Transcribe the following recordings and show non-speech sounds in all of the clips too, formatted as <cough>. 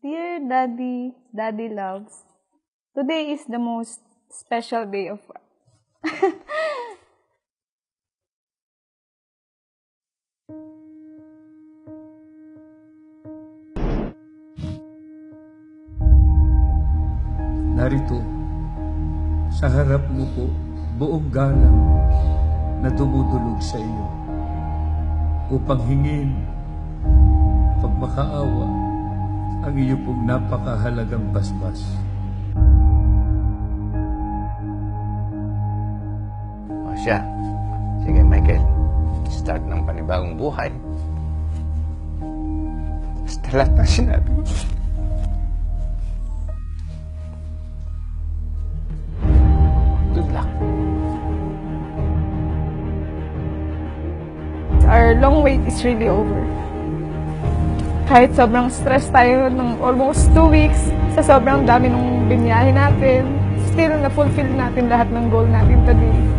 Dear Daddy, Daddy loves. Today is the most special day of <laughs> Narito, sa harap mo po, buong galang na dumudulog sa iyo upang hingin pagmakaawa ang iyo pong napakahalagang basbas. O siya. Sige, Michael. Start ng panibagong buhay. Basta lahat ng sinabi mo. Good luck. Our long wait is really over. Kahit sobrang stress tayo ng almost two weeks, sa sobrang dami ng binyahe natin, still na-fulfill natin lahat ng goal natin today.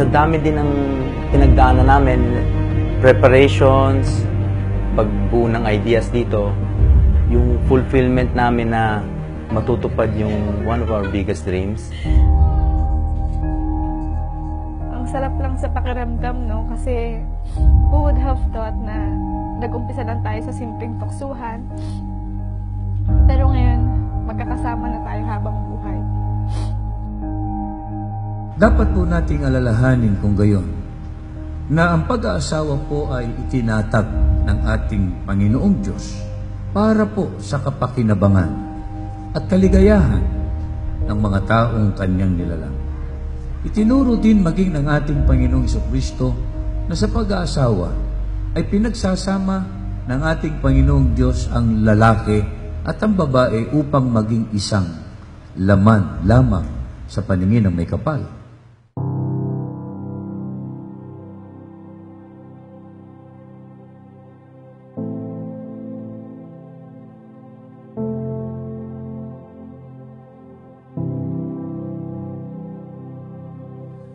Sa dami din ng pinagdaanan namin, preparations, pagbuo ng ideas dito, yung fulfillment namin na matutupad yung one of our biggest dreams. Ang sarap lang sa pakiramdam, no? Kasi who would have thought na nag-umpisa lang tayo sa simpleng tuksuhan. Pero ngayon, magkakasama na tayo habang buhay. Dapat po nating alalahanin kung gayon na ang pag-aasawa po ay itinatag ng ating Panginoong Diyos para po sa kapakinabangan at kaligayahan ng mga taong kanyang nilalang. Itinuro din maging ng ating Panginoong Kristo na sa pag-aasawa ay pinagsasama ng ating Panginoong Diyos ang lalaki at ang babae upang maging isang laman lamang sa paningin ng may kapal.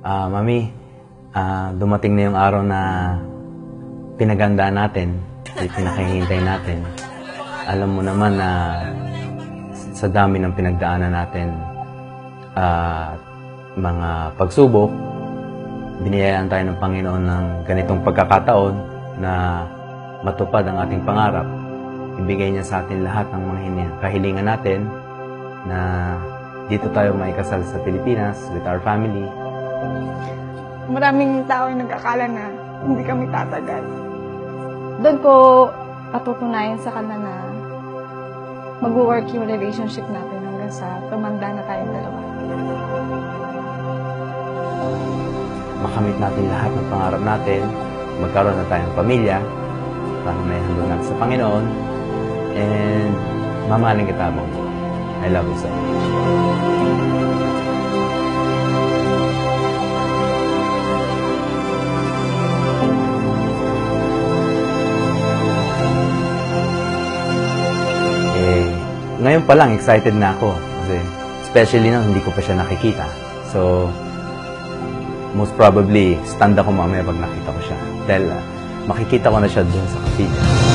Ah, mami, ah, dumating na yung araw na pinagandaan natin, pinakahihintay natin. Alam mo naman na sa dami ng pinagdaanan natin at mga pagsubok, biniyayaan tayo ng Panginoon ng ganitong pagkakataon na matupad ang ating pangarap. Ibigay niya sa atin lahat ng mga kahilingan natin na dito tayo maikasal sa Pilipinas with our family. Maraming tao yung nag-akala na hindi kami tatagal. Doon ko patutunayan sa kanila na mag-work yung relationship natin hanggang sa tumanda na tayong dalawa. makamit natin lahat ng pangarap natin, magkaroon na tayong pamilya, para may handog natin sa Panginoon, and mamahalin kita mo. I love you so much. Ngayon pa lang, excited na ako. Kasi, especially nung hindi ko pa siya nakikita. So, most probably, stand ako mamaya pag nakita ko siya. Dahil ah, makikita ko na siya dun sa kapila.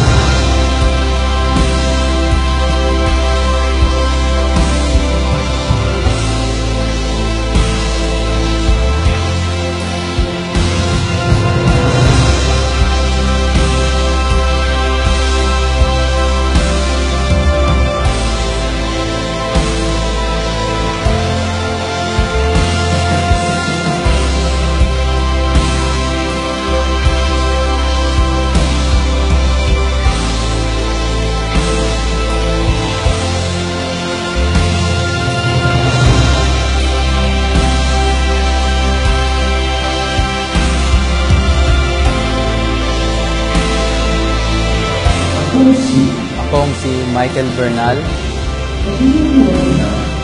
Akong si Michael Bernal.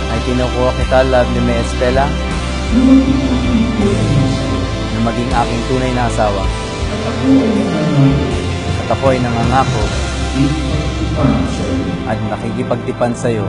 Ay kinukuha kita, love ni May Estela. Na maging aking tunay na asawa. At ako ay nangangako at nakikipagtipan sa iyo